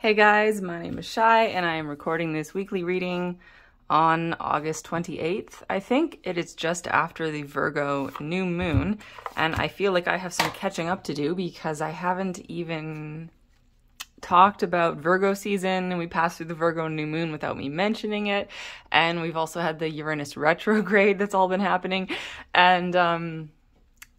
Hey guys, my name is Shai and I am recording this weekly reading on August 28th. I think it is just after the Virgo new moon and I feel like I have some catching up to do because I haven't even talked about Virgo season and we passed through the Virgo new moon without me mentioning it and we've also had the Uranus retrograde that's all been happening and um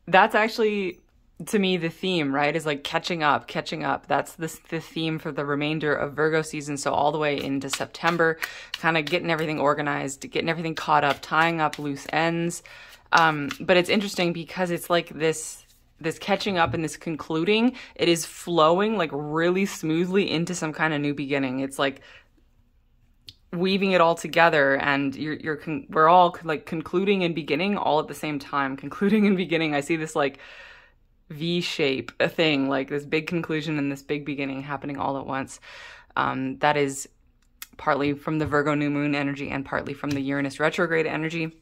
that's actually to me the theme right is like catching up catching up. That's the, the theme for the remainder of virgo season. So all the way into september kind of getting everything organized getting everything caught up tying up loose ends. Um, but it's interesting because it's like this this catching up and this concluding it is flowing like really smoothly into some kind of new beginning. It's like weaving it all together and you're you're we're all like concluding and beginning all at the same time. Concluding and beginning i see this like V shape a thing, like this big conclusion and this big beginning happening all at once. Um, that is partly from the Virgo new moon energy and partly from the Uranus retrograde energy.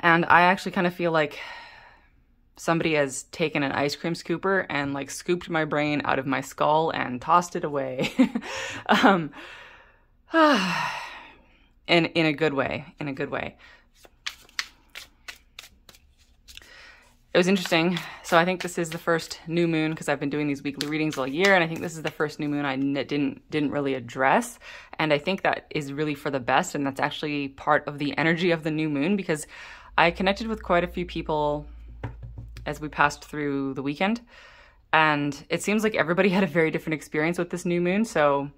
And I actually kind of feel like somebody has taken an ice cream scooper and like scooped my brain out of my skull and tossed it away. um, in in a good way, in a good way. It was interesting. So I think this is the first new moon because I've been doing these weekly readings all year, and I think this is the first new moon I didn't didn't really address, and I think that is really for the best, and that's actually part of the energy of the new moon because I connected with quite a few people as we passed through the weekend, and it seems like everybody had a very different experience with this new moon. So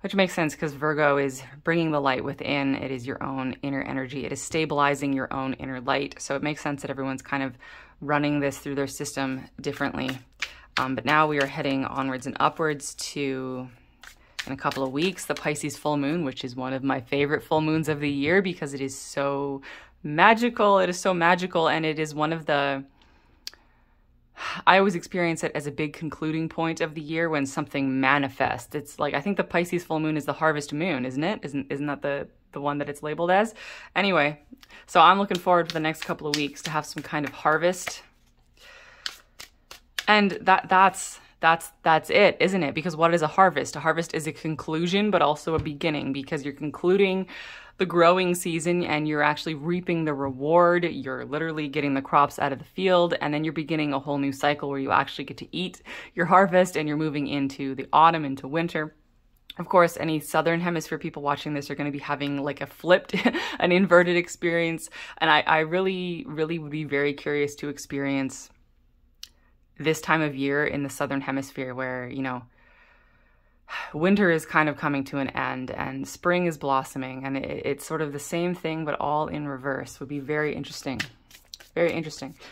which makes sense because Virgo is bringing the light within. It is your own inner energy. It is stabilizing your own inner light. So it makes sense that everyone's kind of running this through their system differently. Um, but now we are heading onwards and upwards to, in a couple of weeks, the Pisces full moon, which is one of my favorite full moons of the year because it is so magical. It is so magical, and it is one of the. I always experience it as a big concluding point of the year when something manifests. It's like I think the Pisces full moon is the harvest moon, isn't it? Isn't isn't that the the one that it's labeled as. Anyway, so I'm looking forward for the next couple of weeks to have some kind of harvest. And that that's that's that's it, isn't it? Because what is a harvest? A harvest is a conclusion but also a beginning because you're concluding the growing season and you're actually reaping the reward. You're literally getting the crops out of the field and then you're beginning a whole new cycle where you actually get to eat your harvest and you're moving into the autumn into winter of course, any Southern Hemisphere people watching this are going to be having like a flipped, an inverted experience. And I, I really, really would be very curious to experience this time of year in the Southern Hemisphere where, you know, winter is kind of coming to an end and spring is blossoming. And it, it's sort of the same thing, but all in reverse would be very interesting. Very interesting.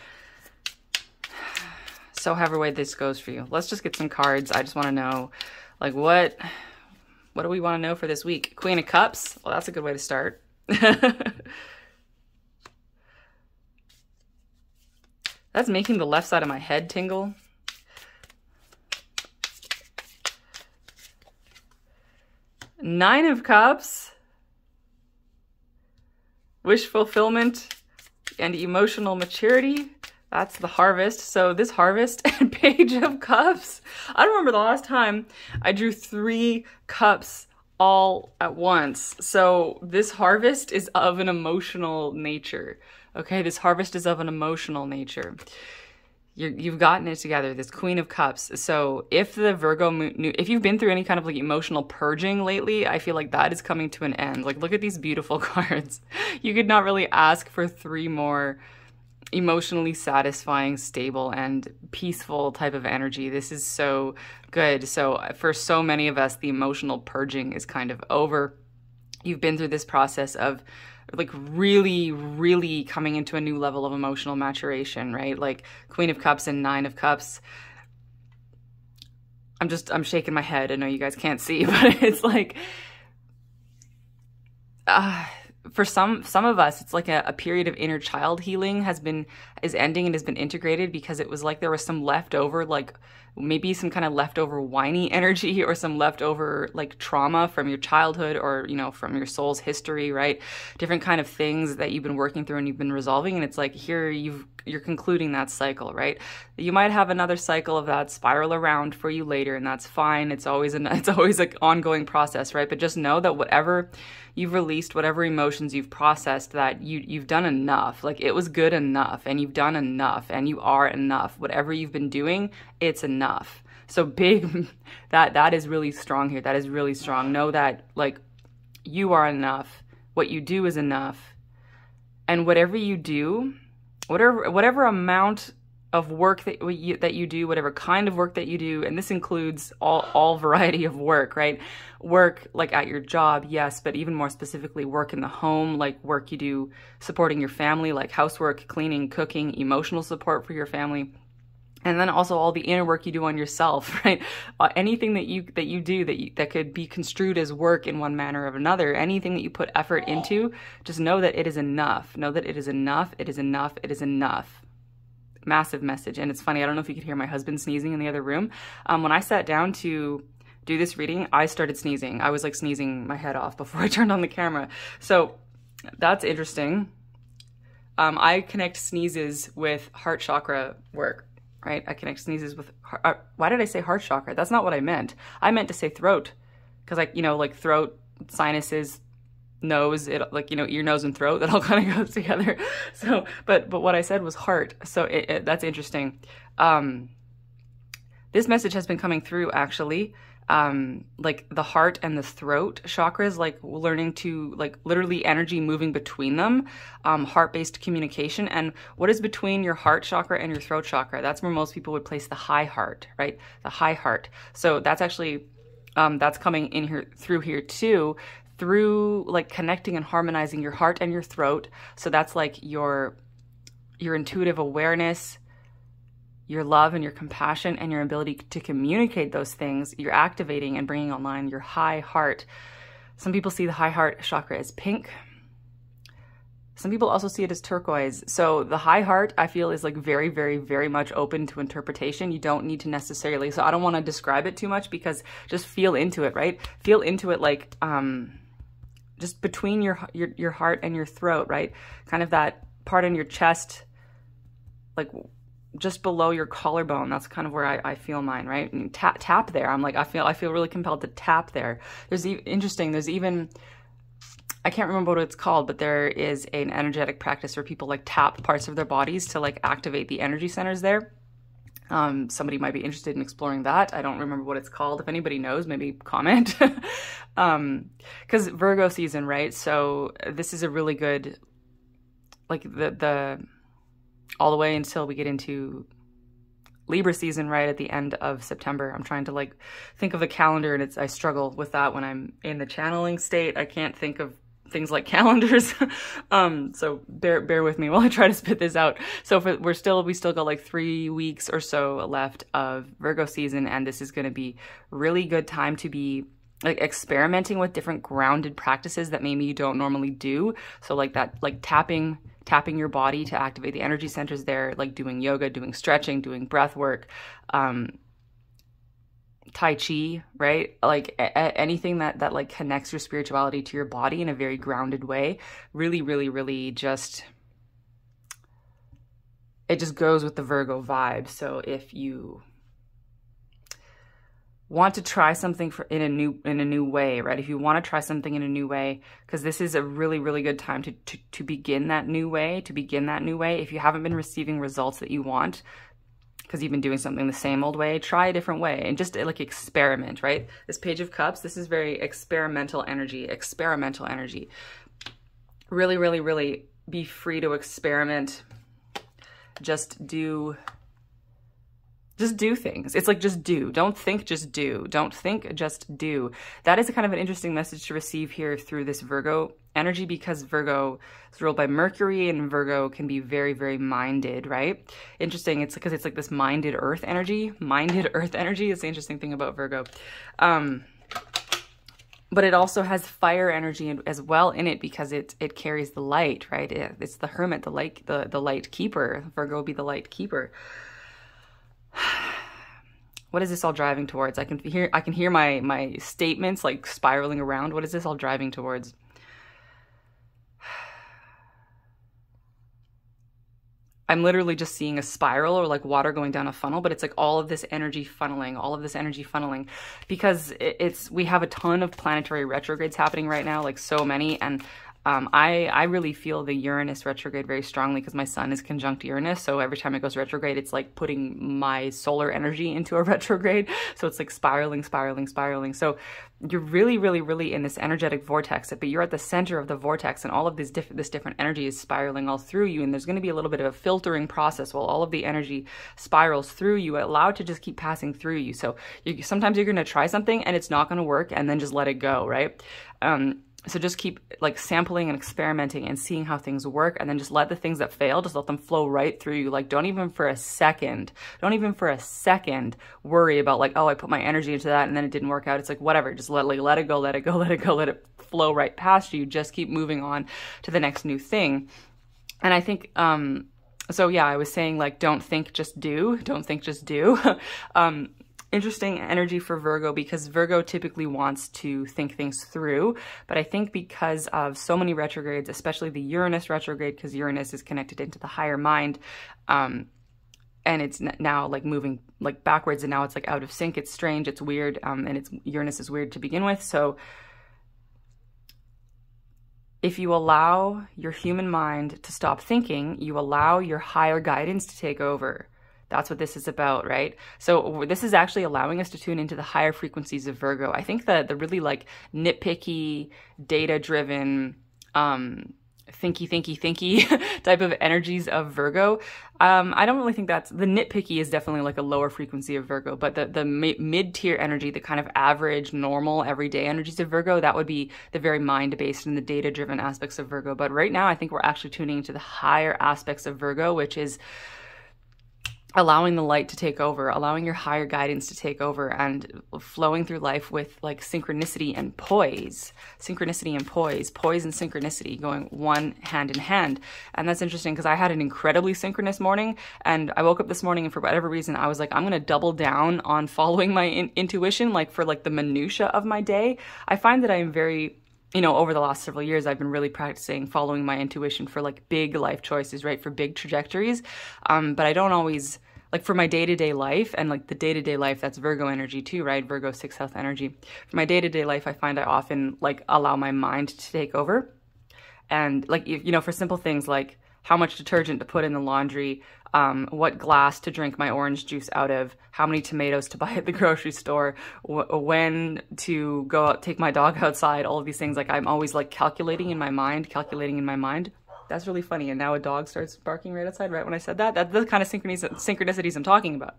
So, however way this goes for you, let's just get some cards. I just want to know, like, what what do we want to know for this week? Queen of Cups. Well, that's a good way to start. that's making the left side of my head tingle. Nine of Cups. Wish fulfillment and emotional maturity. That's the harvest. So this harvest and page of cups. I don't remember the last time I drew three cups all at once. So this harvest is of an emotional nature. Okay, this harvest is of an emotional nature. you have gotten it together, this Queen of Cups. So if the Virgo if you've been through any kind of like emotional purging lately, I feel like that is coming to an end. Like look at these beautiful cards. You could not really ask for three more emotionally satisfying, stable, and peaceful type of energy. This is so good. So, for so many of us, the emotional purging is kind of over. You've been through this process of like really, really coming into a new level of emotional maturation, right? Like Queen of Cups and Nine of Cups. I'm just, I'm shaking my head. I know you guys can't see, but it's like, ah. Uh, for some some of us it's like a, a, period of inner child healing has been is ending and has been integrated because it was like there was some leftover like maybe some kind of leftover whiny energy or some leftover like trauma from your childhood or you know from your soul's history right? Different kind of things that you've been working through and you've been resolving and it's like here you've you're concluding that cycle right? You might have another cycle of that spiral around for you later and that's fine. It's always an it's always an ongoing process right? But just know that whatever you've released whatever emotions you've processed that you you've done enough. Like it was good enough and you've done enough and you are enough whatever you've been doing it's enough. So big that that is really strong here. That is really strong. Know that like you are enough what you do is enough and whatever you do whatever whatever amount of work that you, that you do, whatever kind of work that you do, and this includes all, all variety of work, right? Work like at your job, yes, but even more specifically, work in the home, like work you do supporting your family, like housework, cleaning, cooking, emotional support for your family. And then also all the inner work you do on yourself, right? Uh, anything that you that you do that you, that could be construed as work in one manner or another, anything that you put effort into, just know that it is enough. Know that it is enough. It is enough. It is enough massive message. And it's funny, I don't know if you could hear my husband sneezing in the other room. Um, when I sat down to do this reading, I started sneezing. I was like sneezing my head off before I turned on the camera. So that's interesting. Um, I connect sneezes with heart chakra work, right? I connect sneezes with, uh, why did I say heart chakra? That's not what I meant. I meant to say throat because like, you know, like throat, sinuses, nose it like you know ear nose and throat that all kind of goes together. So but but what i said was heart so it, it, that's interesting. Um this message has been coming through actually um like the heart and the throat chakras like learning to like literally energy moving between them um heart-based communication and what is between your heart chakra and your throat chakra? That's where most people would place the high heart right? The high heart. So that's actually um, that's coming in here through here too through like connecting and harmonizing your heart and your throat. So that's like your your intuitive awareness, your love and your compassion and your ability to communicate those things. You're activating and bringing online your high heart. Some people see the high heart chakra as pink. Some people also see it as turquoise. So the high heart, I feel, is like very, very, very much open to interpretation. You don't need to necessarily. So I don't want to describe it too much because just feel into it, right? Feel into it like um, just between your, your, your heart and your throat, right? Kind of that part in your chest, like just below your collarbone. That's kind of where I, I feel mine, right? And tap, tap there. I'm like, I feel, I feel really compelled to tap there. There's e interesting. There's even, I can't remember what it's called, but there is an energetic practice where people like tap parts of their bodies to like activate the energy centers there. Um, somebody might be interested in exploring that. I don't remember what it's called. If anybody knows, maybe comment. um, cause Virgo season, right? So this is a really good, like the, the, all the way until we get into Libra season right at the end of September. I'm trying to like think of the calendar and it's I struggle with that when I'm in the channeling state. I can't think of things like calendars. um, so bear bear with me while I try to spit this out. So for, we're still we still got like three weeks or so left of Virgo season, and this is going to be really good time to be like experimenting with different grounded practices that maybe you don't normally do. So like that, like tapping tapping your body to activate the energy centers there, like doing yoga, doing stretching, doing breath work, um, tai chi right? Like a- anything that that like connects your spirituality to your body in a very grounded way really really really just it just goes with the virgo vibe. So if you want to try something for, in a new in a new way right? If you want to try something in a new way because this is a really really good time to, to to begin that new way to begin that new way. If you haven't been receiving results that you want because you've been doing something the same old way, try a different way and just like experiment, right? This Page of Cups, this is very experimental energy, experimental energy. Really, really, really be free to experiment. Just do just do things. It's like just do. Don't think, just do. Don't think, just do. That is a kind of an interesting message to receive here through this Virgo energy because Virgo is ruled by Mercury and Virgo can be very, very minded, right? Interesting. It's because it's like this minded earth energy. Minded earth energy is the interesting thing about Virgo. Um, but it also has fire energy as well in it because it it carries the light, right? It, it's the hermit, the light, the, the light keeper. Virgo be the light keeper what is this all driving towards? I can hear I can hear my my statements like spiraling around. What is this all driving towards? I'm literally just seeing a spiral or like water going down a funnel, but it's like all of this energy funneling, all of this energy funneling because it's we have a ton of planetary retrogrades happening right now, like so many and um, I, I really feel the Uranus retrograde very strongly because my sun is conjunct Uranus. So every time it goes retrograde, it's like putting my solar energy into a retrograde. So it's like spiraling, spiraling, spiraling. So you're really, really, really in this energetic vortex, but you're at the center of the vortex and all of this, diff this different energy is spiraling all through you. And there's going to be a little bit of a filtering process while all of the energy spirals through you, allowed to just keep passing through you. So you, sometimes you're going to try something and it's not going to work and then just let it go, right? Um, so just keep like sampling and experimenting and seeing how things work and then just let the things that fail just let them flow right through you. Like don't even for a second don't even for a second worry about like oh i put my energy into that and then it didn't work out. It's like whatever just let like let it go let it go let it go let it flow right past you. Just keep moving on to the next new thing. And i think um so yeah i was saying like don't think just do don't think just do. Um interesting energy for Virgo because Virgo typically wants to think things through. But I think because of so many retrogrades, especially the Uranus retrograde, because Uranus is connected into the higher mind, um, and it's now like moving like backwards and now it's like out of sync. It's strange, it's weird, um, and it's Uranus is weird to begin with. So if you allow your human mind to stop thinking, you allow your higher guidance to take over. That's what this is about, right? So this is actually allowing us to tune into the higher frequencies of Virgo. I think that the really like nitpicky, data driven, um, thinky, thinky, thinky type of energies of Virgo. Um, I don't really think that's the nitpicky is definitely like a lower frequency of Virgo, but the the mid tier energy, the kind of average, normal, everyday energies of Virgo, that would be the very mind based and the data driven aspects of Virgo. But right now, I think we're actually tuning into the higher aspects of Virgo, which is allowing the light to take over, allowing your higher guidance to take over and flowing through life with like synchronicity and poise, synchronicity and poise, poise and synchronicity going one hand in hand. And that's interesting because I had an incredibly synchronous morning and I woke up this morning and for whatever reason, I was like, I'm going to double down on following my in intuition, like for like the minutia of my day. I find that I am very you know, over the last several years, I've been really practicing following my intuition for like big life choices, right? For big trajectories. Um, but I don't always like for my day-to-day life and like the day-to-day life that's virgo energy too right? Virgo sixth house energy. For my day-to-day life i find i often like allow my mind to take over. And like you know for simple things like how much detergent to put in the laundry um, what glass to drink my orange juice out of how many tomatoes to buy at the grocery store when to go out take my dog outside all of these things like i'm always like calculating in my mind calculating in my mind that's really funny. And now a dog starts barking right outside right when I said that. That's the kind of synchronicities I'm talking about.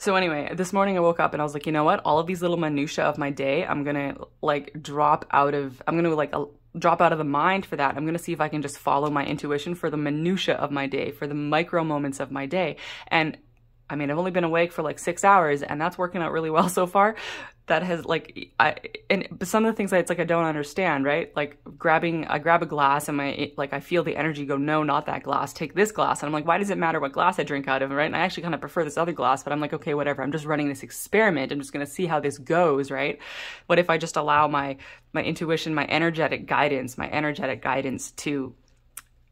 So anyway, this morning I woke up and I was like, you know what? All of these little minutia of my day, I'm gonna like drop out of. I'm gonna like drop out of the mind for that. I'm gonna see if I can just follow my intuition for the minutia of my day, for the micro moments of my day. And I mean, I've only been awake for like six hours, and that's working out really well so far that has like I and some of the things that it's like I don't understand, right? Like grabbing I grab a glass and my like I feel the energy go, no, not that glass. Take this glass. And I'm like, why does it matter what glass I drink out of, right? And I actually kind of prefer this other glass, but I'm like, okay, whatever. I'm just running this experiment. I'm just gonna see how this goes, right? What if I just allow my my intuition, my energetic guidance, my energetic guidance to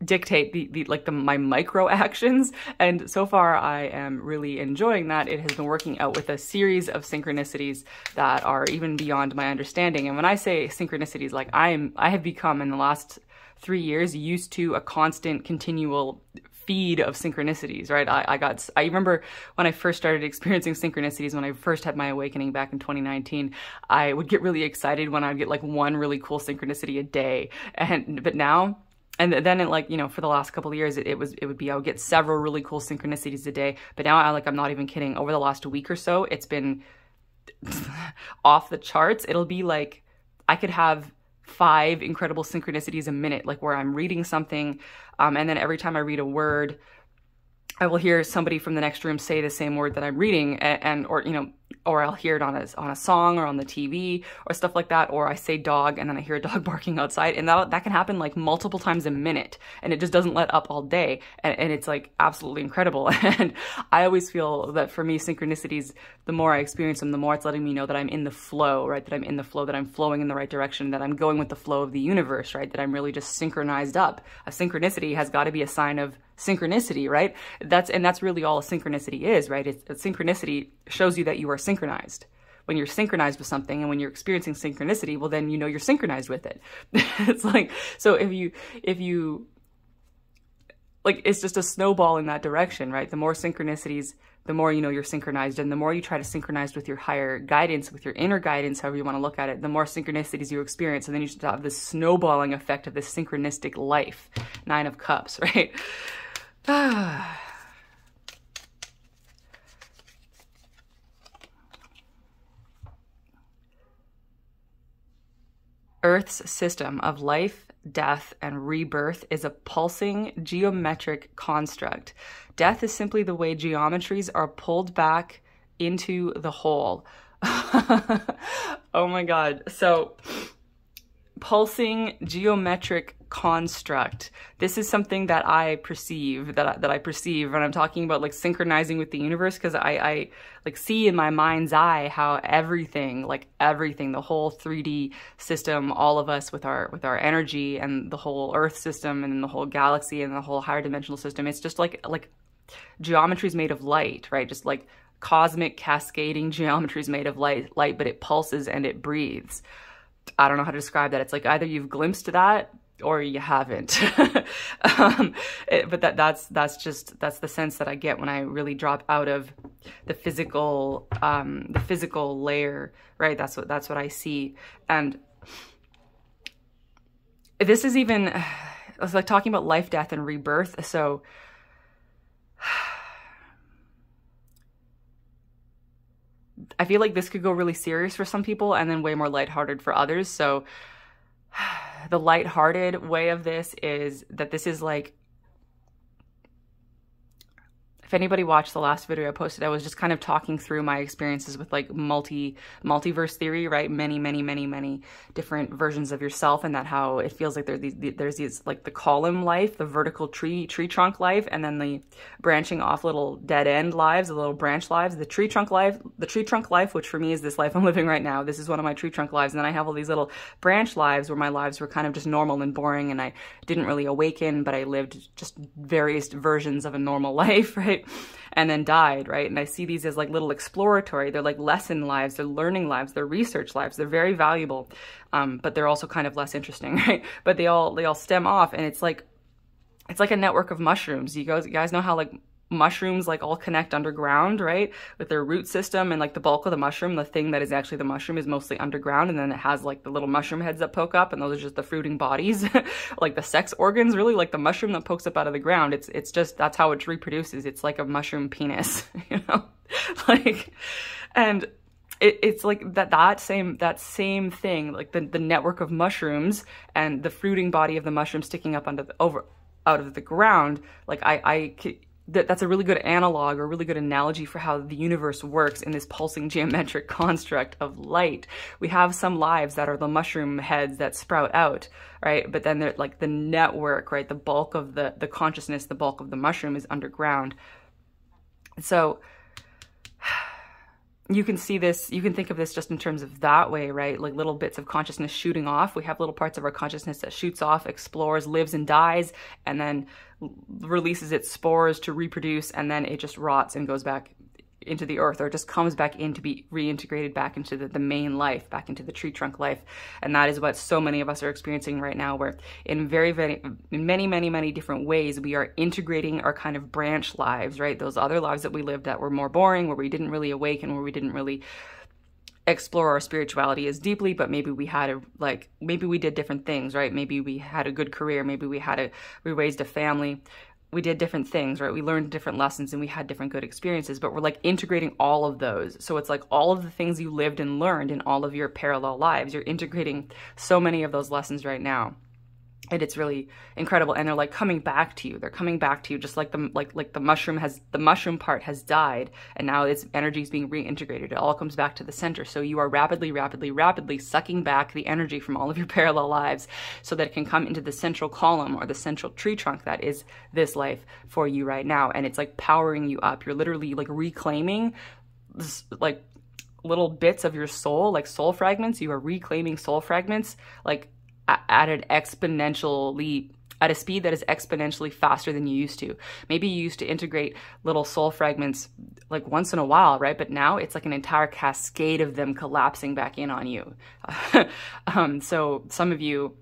dictate the, the like the my micro actions and so far I am really enjoying that it has been working out with a series of synchronicities that are even beyond my understanding and when I say synchronicities like I'm I have become in the last three years used to a constant continual feed of synchronicities, right? I, I, got, I remember when I first started experiencing synchronicities, when I first had my awakening back in 2019, I would get really excited when I'd get like one really cool synchronicity a day. And, but now and then it like you know for the last couple of years it, it, was it would be i would get several really cool synchronicities a day. But now i like i'm not even kidding. Over the last week or so it's been off the charts. It'll be like i could have five incredible synchronicities a minute like where i'm reading something um, and then every time i read a word I will hear somebody from the next room say the same word that I'm reading, and, and, or you know, or I'll hear it on a, on a song or on the TV or stuff like that, or I say dog and then I hear a dog barking outside, and that, that can happen like multiple times a minute, and it just doesn't let up all day, and, and it's like absolutely incredible. and I always feel that for me, synchronicities, the more I experience them, the more it's letting me know that I'm in the flow, right? That I'm in the flow, that I'm flowing in the right direction, that I'm going with the flow of the universe, right? That I'm really just synchronized up. A synchronicity has got to be a sign of synchronicity, right? That's and that's really all a synchronicity is, right? It's, synchronicity shows you that you are synchronized. When you're synchronized with something and when you're experiencing synchronicity, well then you know you're synchronized with it. it's like so if you if you like it's just a snowball in that direction, right? The more synchronicities, the more you know you're synchronized, and the more you try to synchronize with your higher guidance, with your inner guidance, however you want to look at it, the more synchronicities you experience, and then you just have this snowballing effect of this synchronistic life. Nine of Cups, right? Earth's system of life, death, and rebirth is a pulsing geometric construct. Death is simply the way geometries are pulled back into the whole. oh my god. So, pulsing geometric construct. This is something that I perceive, that I, that I perceive when I'm talking about like synchronizing with the universe because I, I like see in my mind's eye how everything, like everything, the whole 3D system, all of us with our with our energy and the whole Earth system and the whole galaxy and the whole higher dimensional system, it's just like like geometry is made of light, right? Just like cosmic cascading geometry is made of light, light, but it pulses and it breathes. I don't know how to describe that. It's like either you've glimpsed that or you haven't. um, it, but that that's that's just that's the sense that I get when I really drop out of the physical um, the physical layer, right? That's what that's what I see, and this is even it's like talking about life, death, and rebirth. So. I feel like this could go really serious for some people and then way more lighthearted for others. So the lighthearted way of this is that this is like if anybody watched the last video I posted, I was just kind of talking through my experiences with like multi multiverse theory, right? Many, many, many, many different versions of yourself, and that how it feels like there's these there's these like the column life, the vertical tree tree trunk life, and then the branching off little dead end lives, the little branch lives. The tree trunk life, the tree trunk life, which for me is this life I'm living right now. This is one of my tree trunk lives, and then I have all these little branch lives where my lives were kind of just normal and boring, and I didn't really awaken, but I lived just various versions of a normal life, right? Right? And then died, right? And I see these as like little exploratory. They're like lesson lives, they're learning lives, they're research lives. They're very valuable, um, but they're also kind of less interesting, right? But they all they all stem off, and it's like it's like a network of mushrooms. You guys, you guys know how like mushrooms like all connect underground, right? With their root system and like the bulk of the mushroom, the thing that is actually the mushroom is mostly underground and then it has like the little mushroom heads that poke up and those are just the fruiting bodies. like the sex organs, really like the mushroom that pokes up out of the ground. It's it's just that's how it reproduces. It's like a mushroom penis, you know? like and it, it's like that that same that same thing, like the the network of mushrooms and the fruiting body of the mushroom sticking up under the over out of the ground. Like I I that that's a really good analog or really good analogy for how the universe works in this pulsing geometric construct of light. We have some lives that are the mushroom heads that sprout out, right? But then they're like the network, right? The bulk of the, the consciousness, the bulk of the mushroom is underground. So you can see this, you can think of this just in terms of that way, right? Like little bits of consciousness shooting off. We have little parts of our consciousness that shoots off, explores, lives and dies, and then releases its spores to reproduce, and then it just rots and goes back into the earth or just comes back in to be reintegrated back into the, the main life, back into the tree trunk life. And that is what so many of us are experiencing right now, where in very, very, in many, many, many different ways, we are integrating our kind of branch lives, right? Those other lives that we lived that were more boring, where we didn't really awaken, where we didn't really explore our spirituality as deeply, but maybe we had a like maybe we did different things, right? Maybe we had a good career, maybe we had a we raised a family, we did different things, right? We learned different lessons and we had different good experiences, but we're like integrating all of those. So it's like all of the things you lived and learned in all of your parallel lives. You're integrating so many of those lessons right now. And it's really incredible and they're like coming back to you. They're coming back to you just like the like like the mushroom has the mushroom part has died and now its energy is being reintegrated. It all comes back to the center. So you are rapidly rapidly rapidly sucking back the energy from all of your parallel lives so that it can come into the central column or the central tree trunk that is this life for you right now. And it's like powering you up. You're literally like reclaiming this, like little bits of your soul like soul fragments. You are reclaiming soul fragments like at an exponentially at a speed that is exponentially faster than you used to. Maybe you used to integrate little soul fragments like once in a while, right? But now it's like an entire cascade of them collapsing back in on you. um, so some of you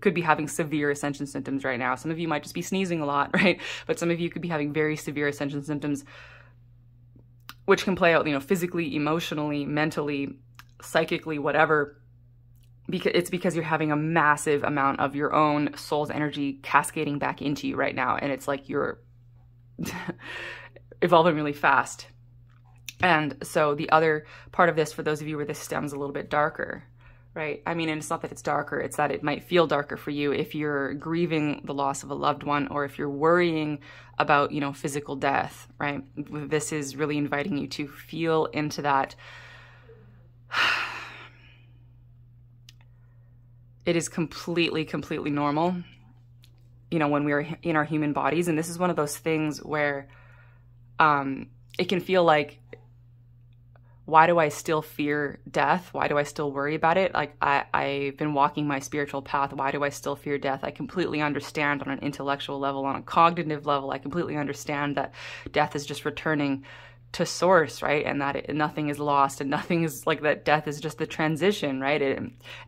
could be having severe ascension symptoms right now. Some of you might just be sneezing a lot, right? But some of you could be having very severe ascension symptoms, which can play out, you know, physically, emotionally, mentally, psychically, whatever because it's because you're having a massive amount of your own soul's energy cascading back into you right now and it's like you're evolving really fast. And so the other part of this for those of you where this stems a little bit darker right? I mean and it's not that it's darker it's that it might feel darker for you if you're grieving the loss of a loved one or if you're worrying about you know physical death right? This is really inviting you to feel into that it is completely, completely normal, you know, when we're in our human bodies. And this is one of those things where um, it can feel like, why do I still fear death? Why do I still worry about it? Like, I, I've been walking my spiritual path. Why do I still fear death? I completely understand on an intellectual level, on a cognitive level, I completely understand that death is just returning to source, right? And that it, nothing is lost and nothing is like that death is just the transition, right? It,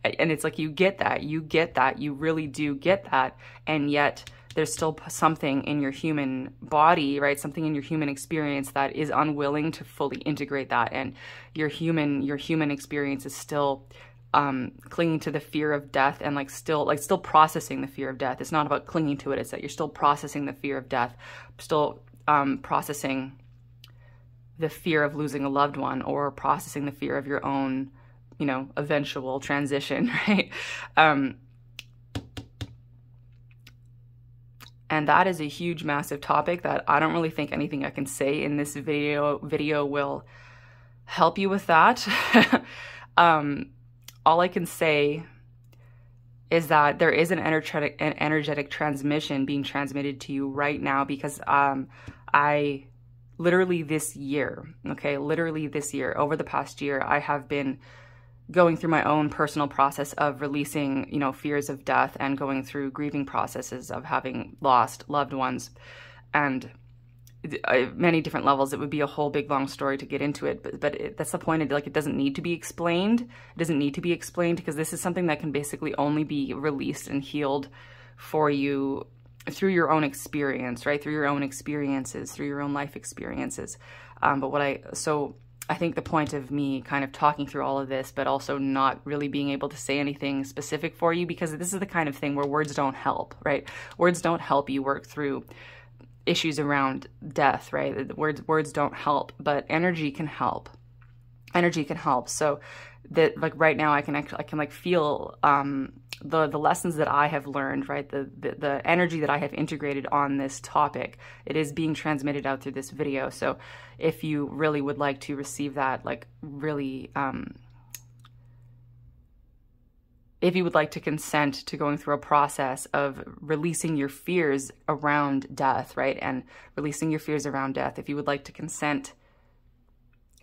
and it's like you get that, you get that, you really do get that. And yet there's still something in your human body, right? Something in your human experience that is unwilling to fully integrate that. And your human, your human experience is still um, clinging to the fear of death and like still like still processing the fear of death. It's not about clinging to it. It's that you're still processing the fear of death, still um, processing the fear of losing a loved one or processing the fear of your own, you know, eventual transition, right? Um, and that is a huge, massive topic that I don't really think anything I can say in this video video will help you with that. um, all I can say is that there is an energetic an energetic transmission being transmitted to you right now because um, I literally this year, okay, literally this year, over the past year, I have been going through my own personal process of releasing, you know, fears of death and going through grieving processes of having lost loved ones and many different levels. It would be a whole big long story to get into it, but, but it, that's the point. Like it doesn't need to be explained. It doesn't need to be explained because this is something that can basically only be released and healed for you through your own experience, right? Through your own experiences, through your own life experiences. Um, but what I, so I think the point of me kind of talking through all of this, but also not really being able to say anything specific for you, because this is the kind of thing where words don't help, right? Words don't help you work through issues around death, right? Words, words don't help, but energy can help. Energy can help. So that like right now I can actually, I can like feel, um, the the lessons that I have learned, right? The, the, the energy that I have integrated on this topic, it is being transmitted out through this video. So if you really would like to receive that, like really, um, if you would like to consent to going through a process of releasing your fears around death, right? And releasing your fears around death, if you would like to consent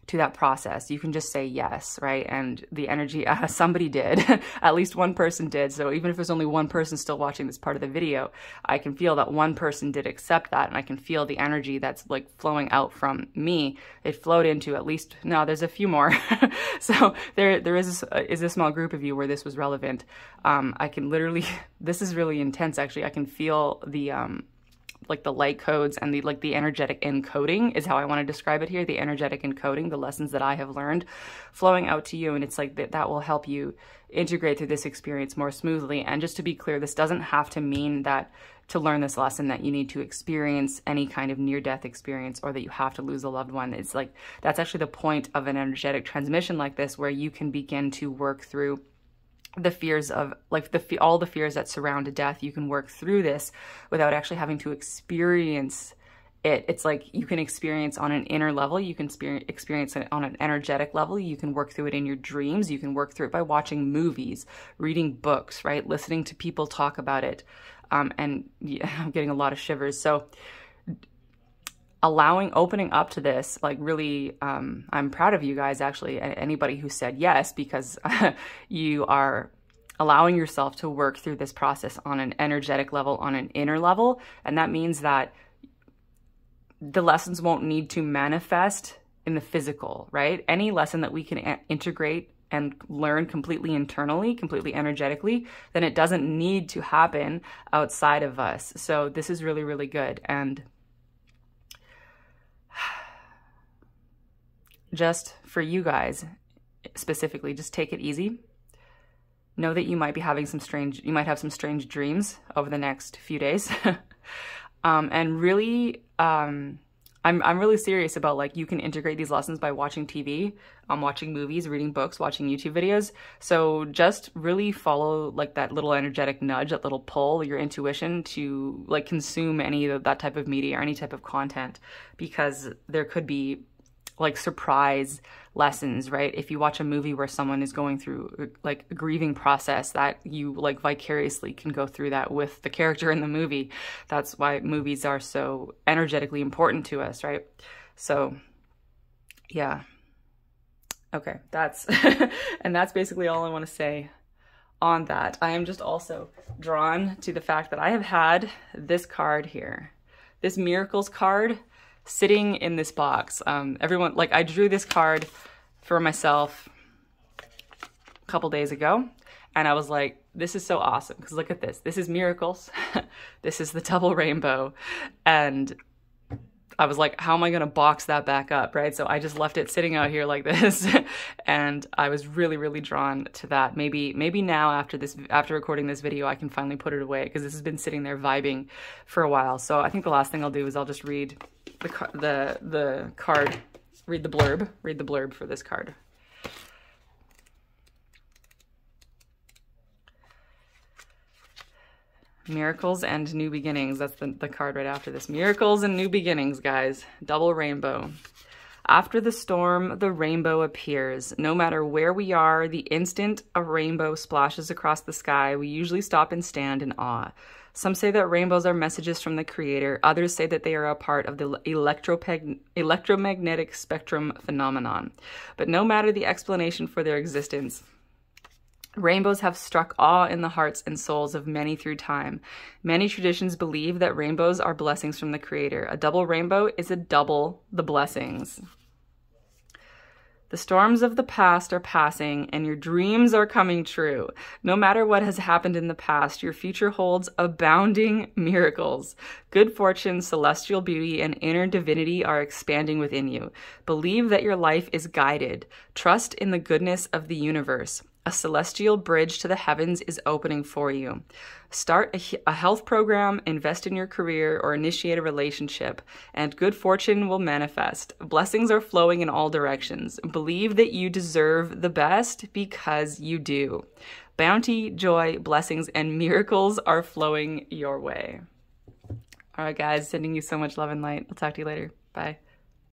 to that process. You can just say yes, right? And the energy, uh, somebody did, at least one person did. So even if there's only one person still watching this part of the video, I can feel that one person did accept that. And I can feel the energy that's like flowing out from me. It flowed into at least, no, there's a few more. so there, there is, a, is a small group of you where this was relevant. Um, I can literally, this is really intense actually. I can feel the, um, like the light codes and the like the energetic encoding is how I want to describe it here. The energetic encoding, the lessons that I have learned flowing out to you. And it's like that, that will help you integrate through this experience more smoothly. And just to be clear, this doesn't have to mean that to learn this lesson that you need to experience any kind of near death experience or that you have to lose a loved one. It's like that's actually the point of an energetic transmission like this where you can begin to work through the fears of like the all the fears that surround death you can work through this without actually having to experience it. It's like you can experience on an inner level you can experience it on an energetic level you can work through it in your dreams you can work through it by watching movies reading books right? Listening to people talk about it um, and yeah, i'm getting a lot of shivers. So allowing opening up to this like really um, i'm proud of you guys actually anybody who said yes because you are allowing yourself to work through this process on an energetic level on an inner level and that means that the lessons won't need to manifest in the physical right any lesson that we can integrate and learn completely internally, completely energetically, then it doesn't need to happen outside of us. So this is really, really good. And just for you guys specifically, just take it easy. Know that you might be having some strange, you might have some strange dreams over the next few days. um, and really, um, I'm, I'm really serious about like you can integrate these lessons by watching TV, um, watching movies, reading books, watching YouTube videos. So just really follow like that little energetic nudge, that little pull, your intuition to like consume any of that type of media or any type of content because there could be like surprise lessons, right? If you watch a movie where someone is going through like a grieving process that you like vicariously can go through that with the character in the movie. That's why movies are so energetically important to us, right? So yeah. Okay, that's and that's basically all I want to say on that. I am just also drawn to the fact that I have had this card here. This miracles card sitting in this box. Um, everyone, like I drew this card for myself a couple days ago and I was like, this is so awesome because look at this. This is miracles. this is the double rainbow. And I was like, how am I going to box that back up? Right. So I just left it sitting out here like this. and I was really, really drawn to that. Maybe, maybe now after this, after recording this video, I can finally put it away because this has been sitting there vibing for a while. So I think the last thing I'll do is I'll just read the, the, the card, read the blurb, read the blurb for this card. Miracles and New Beginnings. That's the, the card right after this. Miracles and New Beginnings, guys. Double rainbow. After the storm, the rainbow appears. No matter where we are, the instant a rainbow splashes across the sky, we usually stop and stand in awe. Some say that rainbows are messages from the Creator. Others say that they are a part of the electromagnetic spectrum phenomenon. But no matter the explanation for their existence, Rainbows have struck awe in the hearts and souls of many through time. Many traditions believe that rainbows are blessings from the Creator. A double rainbow is a double the blessings. The storms of the past are passing and your dreams are coming true. No matter what has happened in the past, your future holds abounding miracles. Good fortune, celestial beauty, and inner divinity are expanding within you. Believe that your life is guided. Trust in the goodness of the universe. A celestial bridge to the heavens is opening for you. Start a, a, health program, invest in your career, or initiate a relationship, and good fortune will manifest. Blessings are flowing in all directions. Believe that you deserve the best because you do. Bounty, joy, blessings, and miracles are flowing your way. All right, guys, sending you so much love and light. I'll talk to you later. Bye.